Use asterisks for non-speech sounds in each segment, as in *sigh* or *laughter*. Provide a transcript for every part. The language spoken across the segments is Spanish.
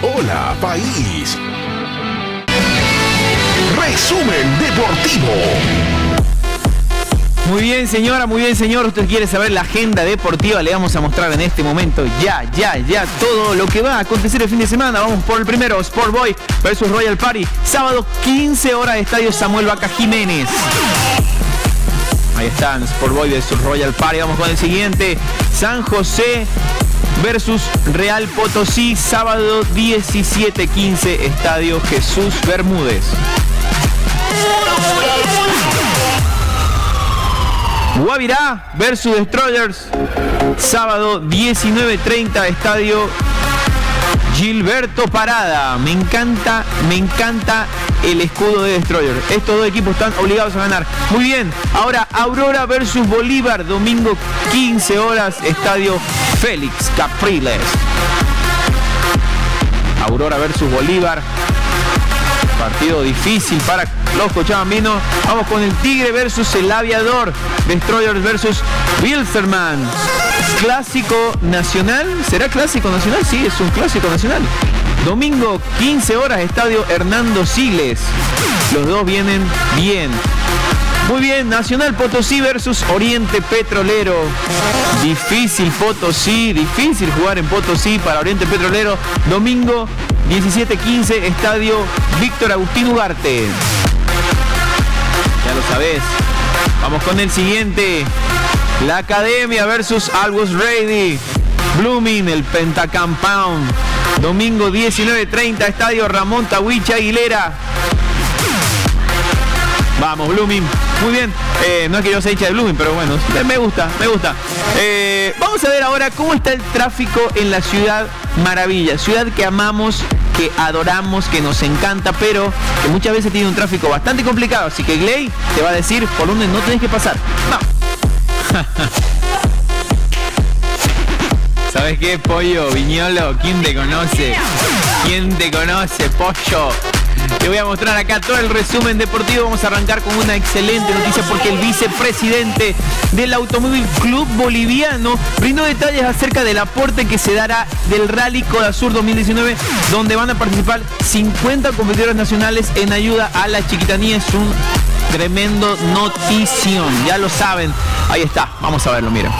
Hola, país. Resumen deportivo. Muy bien, señora, muy bien, señor. Usted quiere saber la agenda deportiva, le vamos a mostrar en este momento ya, ya, ya todo lo que va a acontecer el fin de semana. Vamos por el primero, Sport Boy versus Royal Party. Sábado, 15 horas, Estadio Samuel Vaca Jiménez. Ahí están, Sport Boy versus Royal Party. Vamos con el siguiente, San José versus Real Potosí, sábado 17-15, Estadio Jesús Bermúdez. Guavirá versus Destroyers. Sábado 19.30, estadio Gilberto Parada. Me encanta, me encanta el escudo de Destroyer. Estos dos equipos están obligados a ganar. Muy bien, ahora Aurora versus Bolívar. Domingo 15 horas, estadio Félix Capriles. Aurora versus Bolívar. Partido difícil para los cochabambinos. Vamos con el Tigre versus el Aviador. Destroyers versus Wilstermann. Clásico nacional. ¿Será clásico nacional? Sí, es un clásico nacional. Domingo 15 horas, Estadio Hernando Siles. Los dos vienen bien. Muy bien, Nacional Potosí versus Oriente Petrolero. Difícil Potosí, difícil jugar en Potosí para Oriente Petrolero. Domingo 17-15, Estadio Víctor Agustín Ugarte. Ya lo sabés. Vamos con el siguiente. La Academia versus Albus Ready. Blooming, el Pentacampound. Domingo 19.30, Estadio Ramón Tahuicha Aguilera. Vamos, Blooming. Muy bien. Eh, no es que yo sea hincha de Blooming, pero bueno, me gusta, me gusta. Eh, vamos a ver ahora cómo está el tráfico en la ciudad maravilla. Ciudad que amamos, que adoramos, que nos encanta, pero que muchas veces tiene un tráfico bastante complicado. Así que Gley te va a decir por dónde no tenés que pasar. *laughs* ¿Sabes qué, pollo? Viñolo, ¿quién te conoce? ¿Quién te conoce, pollo? Te voy a mostrar acá todo el resumen deportivo. Vamos a arrancar con una excelente noticia porque el vicepresidente del Automóvil Club Boliviano brindó detalles acerca del aporte que se dará del Rally Codasur 2019, donde van a participar 50 competidores nacionales en ayuda a la chiquitanía. Es un tremendo notición, ya lo saben. Ahí está, vamos a verlo, miren.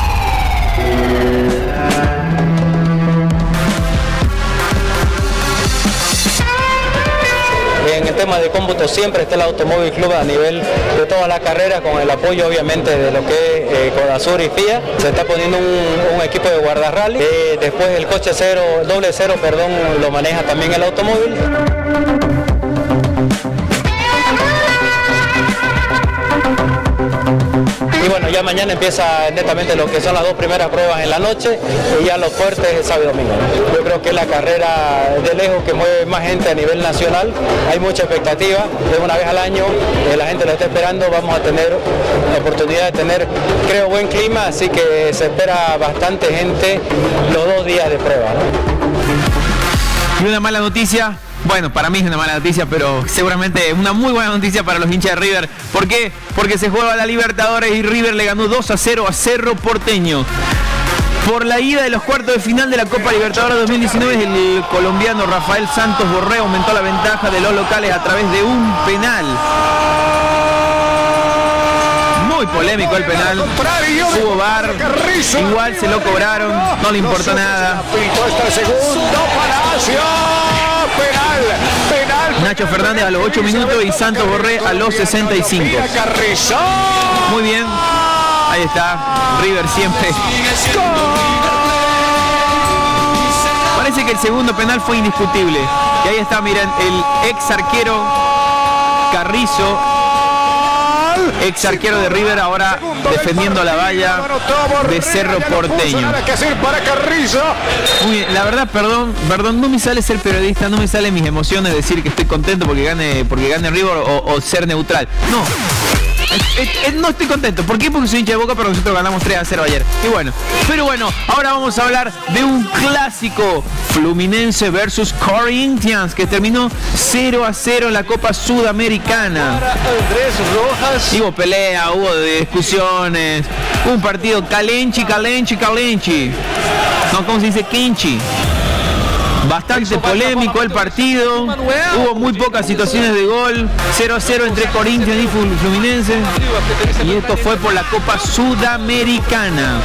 Tema de cómputo siempre está el Automóvil Club a nivel de todas las carreras con el apoyo obviamente de lo que es eh, y FIA. Se está poniendo un, un equipo de guardarrally. Eh, después el coche cero, doble cero, perdón, lo maneja también el automóvil. Y bueno, ya mañana empieza netamente lo que son las dos primeras pruebas en la noche y ya los fuertes el sábado y domingo. Yo creo que es la carrera de lejos que mueve más gente a nivel nacional. Hay mucha expectativa. De una vez al año eh, la gente lo está esperando. Vamos a tener la oportunidad de tener, creo, buen clima, así que se espera bastante gente los dos días de prueba. Y una mala noticia, bueno, para mí es una mala noticia, pero seguramente una muy buena noticia para los hinchas de River. ¿Por qué? Porque se juega la Libertadores y River le ganó 2 a 0 a Cerro Porteño. Por la ida de los cuartos de final de la Copa Libertadores 2019, el colombiano Rafael Santos Borré aumentó la ventaja de los locales a través de un penal. Muy polémico el penal. Hubo bar. Igual se lo cobraron. No le importó nada. Nacho Fernández a los 8 minutos y Santos Borré a los 65. Muy bien. Ahí está. River siempre. Parece que el segundo penal fue indiscutible. Y ahí está, miren, el ex arquero Carrizo ex arquero de River ahora defendiendo la valla de Cerro Porteño. Muy bien, la verdad, perdón, perdón, no me sale ser periodista, no me sale mis emociones decir que estoy contento porque gane, porque gane River o, o ser neutral. No. Es- es- no estoy contento. ¿Por qué? Porque soy hincha de boca, pero nosotros ganamos 3 a 0 ayer. Y bueno, pero bueno, ahora vamos a hablar de un clásico Fluminense versus Corinthians que terminó 0 a 0 en la Copa Sudamericana. Andrés Rojas. Hubo pelea, hubo discusiones, un partido calenchi, calenchi, calenchi. No, ¿cómo se dice? Quinchi. Bastante polémico el partido. Hubo muy pocas situaciones de gol. 0 a 0 entre Corinthians y Fluminense. Y esto fue por la Copa Sudamericana.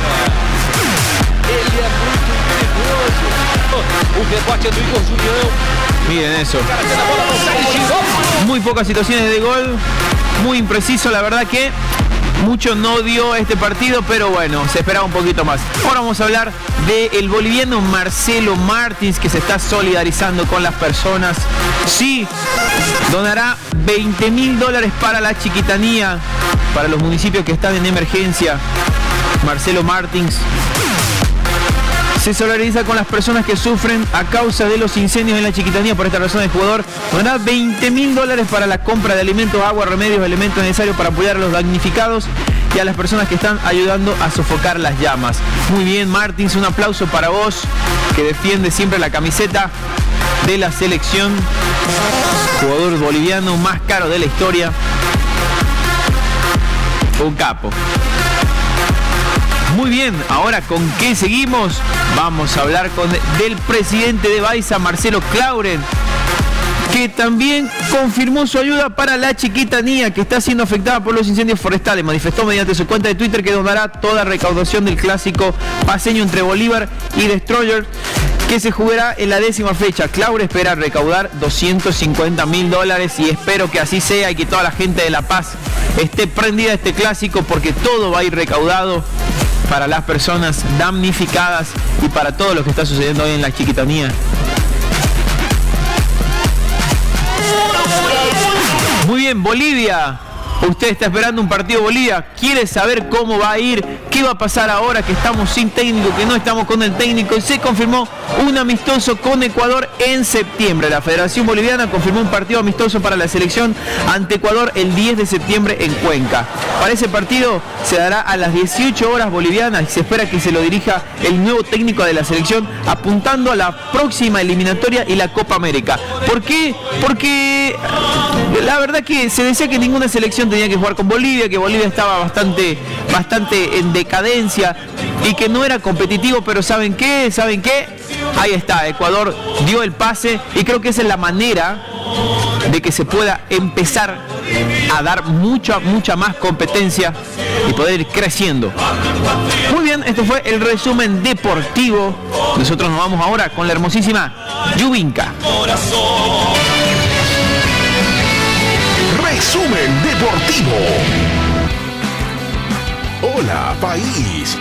Miren eso. Muy pocas situaciones de gol. Muy impreciso, la verdad que mucho no dio este partido, pero bueno, se esperaba un poquito más. Ahora vamos a hablar del boliviano Marcelo Martins, que se está solidarizando con las personas. Sí, donará 20 mil dólares para la chiquitanía, para los municipios que están en emergencia. Marcelo Martins se solidariza con las personas que sufren a causa de los incendios en la chiquitanía. Por esta razón, el jugador donará 20 mil dólares para la compra de alimentos, agua, remedios, elementos necesarios para apoyar a los damnificados y a las personas que están ayudando a sofocar las llamas. Muy bien, Martins, un aplauso para vos, que defiende siempre la camiseta de la selección. Jugador boliviano más caro de la historia. Un capo. Muy bien, ahora con qué seguimos? Vamos a hablar con del presidente de Baiza, Marcelo Clauren, que también confirmó su ayuda para la chiquitanía que está siendo afectada por los incendios forestales. Manifestó mediante su cuenta de Twitter que donará toda recaudación del clásico paseño entre Bolívar y Destroyer que se jugará en la décima fecha. Claure espera recaudar 250 mil dólares y espero que así sea y que toda la gente de La Paz esté prendida a este clásico porque todo va a ir recaudado para las personas damnificadas y para todo lo que está sucediendo hoy en la chiquitanía. Muy bien, Bolivia. Usted está esperando un partido Bolivia, quiere saber cómo va a ir, qué va a pasar ahora que estamos sin técnico, que no estamos con el técnico y se confirmó un amistoso con Ecuador en septiembre. La Federación Boliviana confirmó un partido amistoso para la selección ante Ecuador el 10 de septiembre en Cuenca. Para ese partido se dará a las 18 horas bolivianas y se espera que se lo dirija el nuevo técnico de la selección apuntando a la próxima eliminatoria y la Copa América. ¿Por qué? Porque la verdad que se decía que ninguna selección tenía que jugar con Bolivia, que Bolivia estaba bastante, bastante en decadencia y que no era competitivo, pero ¿saben qué? ¿Saben qué? Ahí está, Ecuador dio el pase y creo que esa es la manera de que se pueda empezar a dar mucha, mucha más competencia y poder ir creciendo. Muy bien, este fue el resumen deportivo. Nosotros nos vamos ahora con la hermosísima Yubinka. Resumen deportivo. Hola, país.